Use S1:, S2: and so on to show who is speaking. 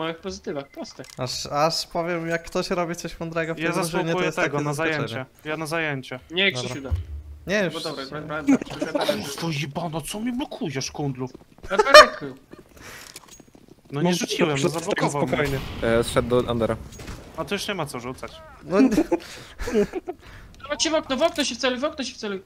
S1: małych pozytywach, proste.
S2: Aż, aż powiem, jak ktoś robi coś mądrego w tej
S3: Ja
S2: drużynie, to
S3: zasługuję
S2: jest
S3: tego,
S2: takie
S3: na
S2: zaskoczenie.
S3: zajęcie. Ja na zajęcie.
S1: Nie,
S2: Dobra.
S1: Krzysiu da.
S2: Nie, no już.
S1: Bo dobra, dobra, dobra, no Krzysiu.
S3: To jebano, co mnie blokujesz, kundlu?
S1: Eferek.
S3: No nie no, rzuciłem, no zablokował tak mnie.
S4: spokojnie. E, zszedł do Undera.
S3: A to już nie ma co rzucać.
S2: No, nie-
S1: Chodźcie w okno, w okno się wceluj, w okno się wceluj.